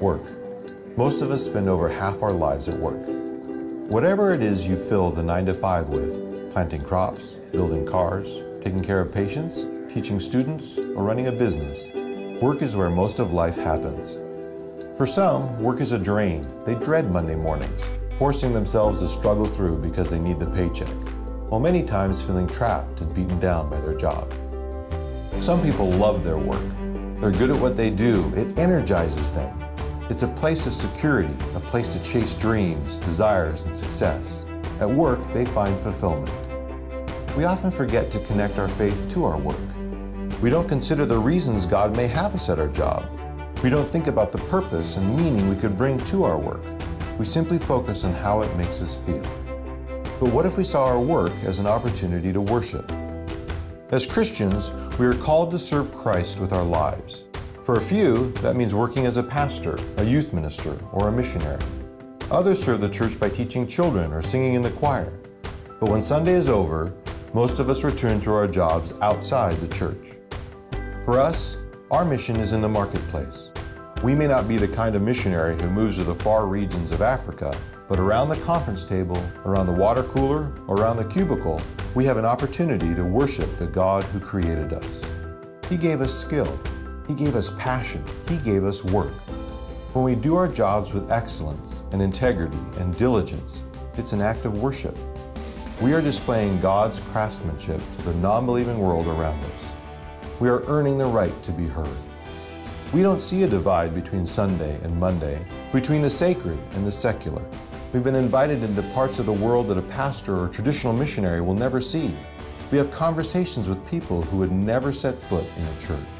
Work. Most of us spend over half our lives at work. Whatever it is you fill the 9 to 5 with planting crops, building cars, taking care of patients, teaching students, or running a business work is where most of life happens. For some, work is a drain. They dread Monday mornings, forcing themselves to struggle through because they need the paycheck, while many times feeling trapped and beaten down by their job. Some people love their work. They're good at what they do, it energizes them. It's a place of security, a place to chase dreams, desires, and success. At work, they find fulfillment. We often forget to connect our faith to our work. We don't consider the reasons God may have us at our job. We don't think about the purpose and meaning we could bring to our work. We simply focus on how it makes us feel. But what if we saw our work as an opportunity to worship? As Christians, we are called to serve Christ with our lives. For a few, that means working as a pastor, a youth minister, or a missionary. Others serve the church by teaching children or singing in the choir. But when Sunday is over, most of us return to our jobs outside the church. For us, our mission is in the marketplace. We may not be the kind of missionary who moves to the far regions of Africa, but around the conference table, around the water cooler, around the cubicle, we have an opportunity to worship the God who created us. He gave us skill, He gave us passion, He gave us work. When we do our jobs with excellence and integrity and diligence, it's an act of worship. We are displaying God's craftsmanship to the non believing world around us. We are earning the right to be heard. We don't see a divide between Sunday and Monday, between the sacred and the secular. We've been invited into parts of the world that a pastor or traditional missionary will never see. We have conversations with people who would never set foot in a church.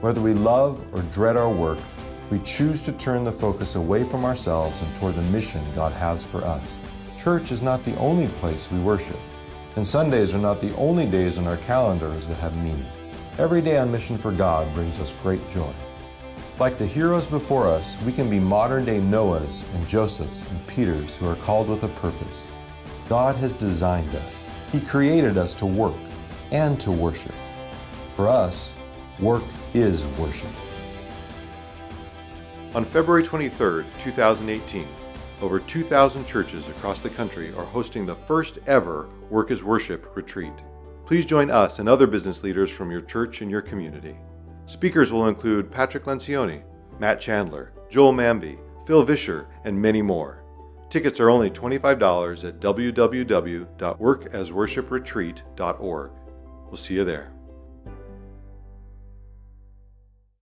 Whether we love or dread our work, we choose to turn the focus away from ourselves and toward the mission God has for us. Church is not the only place we worship, and Sundays are not the only days on our calendars that have meaning. Every day on mission for God brings us great joy. Like the heroes before us, we can be modern day Noahs and Josephs and Peters who are called with a purpose. God has designed us. He created us to work and to worship. For us, work is worship. On February 23, 2018, over 2,000 churches across the country are hosting the first ever Work as Worship retreat. Please join us and other business leaders from your church and your community. Speakers will include Patrick Lencioni, Matt Chandler, Joel Manby, Phil Vischer, and many more. Tickets are only $25 at www.workasworshipretreat.org. We'll see you there.